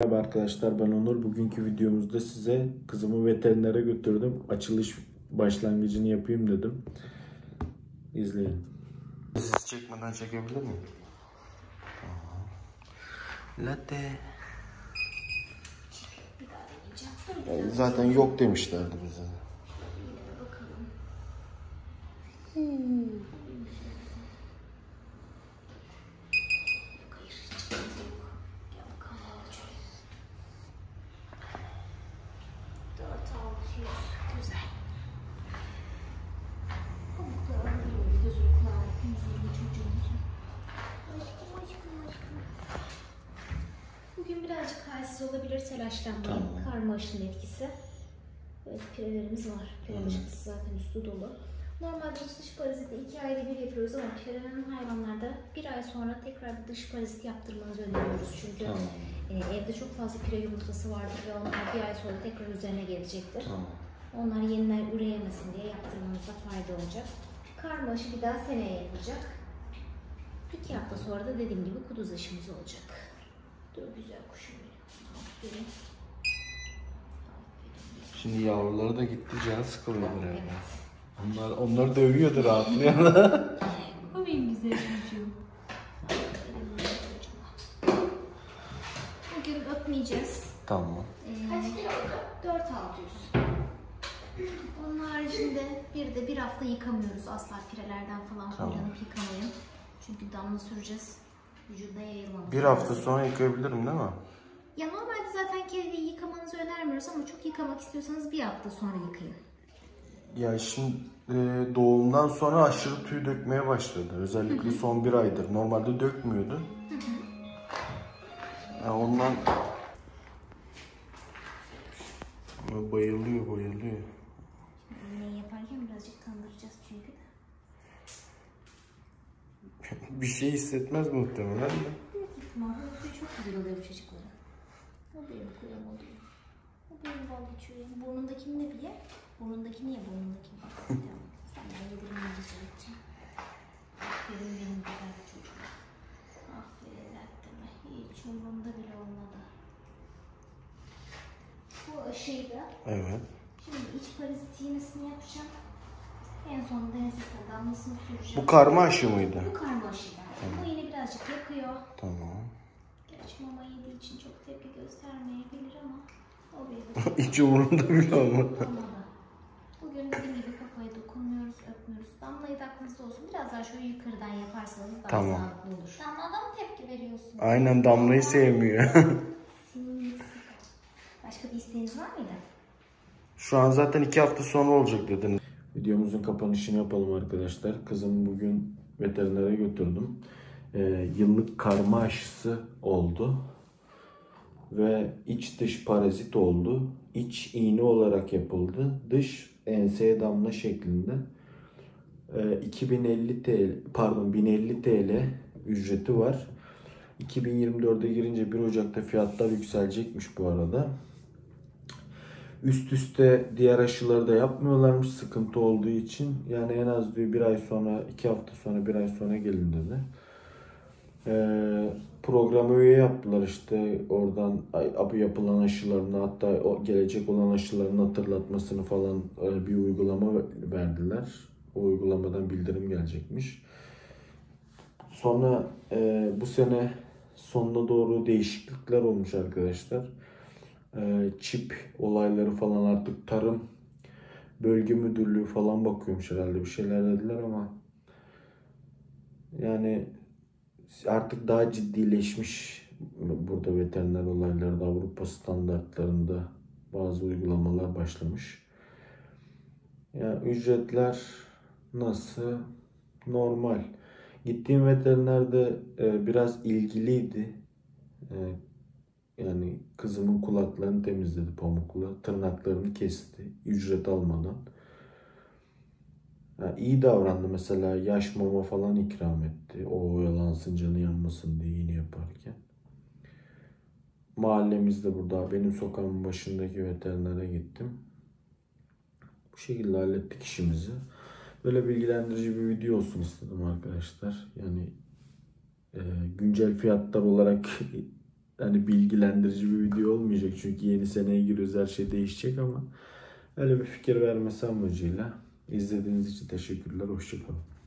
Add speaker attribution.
Speaker 1: Merhaba arkadaşlar ben Onur. Bugünkü videomuzda size kızımı veterinere götürdüm. Açılış başlangıcını yapayım dedim. İzleyin. Siz çekmeden çekebilir miyim? Latte. Zaten yok demişlerdi bize.
Speaker 2: Dört halsiz olabilir telaşlanmayın.
Speaker 1: Tamam.
Speaker 2: Karma aşının etkisi. Evet pirelerimiz var. Pire aşısı zaten üstü dolu. Normalde iç dış paraziti iki ayda bir yapıyoruz ama pirelenen hayvanlarda bir ay sonra tekrar bir dış parazit yaptırmanızı öneriyoruz. Çünkü
Speaker 1: Tamam.
Speaker 2: e, evde çok fazla pire yumurtası vardır ve onlar bir ay sonra tekrar üzerine gelecektir.
Speaker 1: Tamam.
Speaker 2: Onlar yeniden üreyemesin diye yaptırmanıza fayda olacak. Karma aşı bir daha seneye yapılacak. İki hafta sonra da dediğim gibi kuduz aşımız olacak. Dur güzel kuşum. Aferin.
Speaker 1: Şimdi yavruları da gitti can sıkılıyordur herhalde.
Speaker 2: Evet.
Speaker 1: Onlar, onları dövüyordu rahatlıyor.
Speaker 2: O benim güzel çocuğum. Bugün öpmeyeceğiz.
Speaker 1: tamam.
Speaker 2: Ee, 4600. Onun haricinde bir de bir hafta yıkamıyoruz asla pirelerden falan
Speaker 1: Tamam.
Speaker 2: kullanıp yıkamayın. Çünkü damla süreceğiz. Vücuda yayılmaması
Speaker 1: Bir hafta
Speaker 2: lazım.
Speaker 1: sonra yıkayabilirim değil mi?
Speaker 2: Ya normalde zaten kediyi yıkamanızı önermiyoruz ama çok yıkamak istiyorsanız bir hafta sonra yıkayın.
Speaker 1: Ya şimdi e, doğumdan sonra aşırı tüy dökmeye başladı. Özellikle son bir aydır. Normalde dökmüyordu. Ya ondan bayılıyor bayılıyor.
Speaker 2: İğneyi yaparken birazcık kandıracağız çünkü.
Speaker 1: Bir şey hissetmez muhtemelen de.
Speaker 2: O suyu çok güzel oluyor bu çocuklara. O benim kuyam oluyor. O benim bal içiyor. Burnundakini de bir ye. Burnundakini ye burnundakini. Tamam. Senden yedirmeyi rica edeceğim. Aferin benim güzel çocuğum. Aferin latteme. Hiç umurumda bile olmadı. Bu aşıyı da
Speaker 1: Evet.
Speaker 2: şimdi iç parazit iğnesini yapacağım. En sonunda ensesine damlasını süreceğim.
Speaker 1: Bu karma aşı mıydı?
Speaker 2: Bu karma aşıdan. Bu iğne birazcık yakıyor.
Speaker 1: Tamam.
Speaker 2: Gerçi mama yediği için çok tepki göstermeyebilir ama o bir
Speaker 1: Hiç umurumda bile olmadı.
Speaker 2: Bugün dediğim gibi kafaya dokunmuyoruz, öpmüyoruz. Damlayı da aklınızda olsun. Biraz daha şöyle yukarıdan yaparsanız daha
Speaker 1: Tamam.
Speaker 2: sağlıklı olur. Damlada mı tepki veriyorsun?
Speaker 1: Aynen Damla'yı sevmiyor.
Speaker 2: Başka bir isteğiniz var mıydı?
Speaker 1: Şu an zaten iki hafta sonra olacak dediniz. Videomuzun kapanışını yapalım arkadaşlar. Kızım bugün veterinere götürdüm. Ee, yıllık karma aşısı oldu. Ve iç dış parazit oldu. İç iğne olarak yapıldı. Dış enseye damla şeklinde. Ee, 2050 TL, pardon 1050 TL ücreti var. 2024'e girince 1 Ocak'ta fiyatlar yükselecekmiş bu arada. Üst üste diğer aşıları da yapmıyorlarmış sıkıntı olduğu için. Yani en az diyor bir ay sonra, iki hafta sonra, bir ay sonra gelin dedi. Ee, programa üye yaptılar işte oradan abi yapılan aşılarını hatta o gelecek olan aşıların hatırlatmasını falan e, bir uygulama verdiler. O uygulamadan bildirim gelecekmiş. Sonra e, bu sene sonuna doğru değişiklikler olmuş arkadaşlar. E, çip olayları falan artık tarım bölge müdürlüğü falan bakıyormuş herhalde bir şeyler dediler ama yani artık daha ciddileşmiş burada veteriner olayları da Avrupa standartlarında bazı uygulamalar başlamış. Ya ücretler nasıl? Normal. Gittiğim veterinerde e, biraz ilgiliydi. E, yani kızımın kulaklarını temizledi pamukla. Tırnaklarını kesti. Ücret almadan. Ya iyi davrandı mesela. Yaş mama falan ikram etti. O oyalansın canı yanmasın diye iğne yaparken. Mahallemizde burada. Benim sokağımın başındaki veterinere gittim. Bu şekilde hallettik işimizi. Böyle bilgilendirici bir video olsun istedim arkadaşlar. Yani e, güncel fiyatlar olarak hani bilgilendirici bir video olmayacak çünkü yeni seneye giriyoruz her şey değişecek ama öyle bir fikir vermesi amacıyla izlediğiniz için teşekkürler. Hoşçakalın.